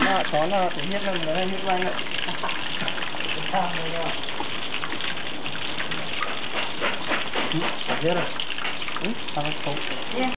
nó có nó thì hiếp nó nó hiếp anh ạ. Sao đây đó ừ, biết rồi ừ, sao không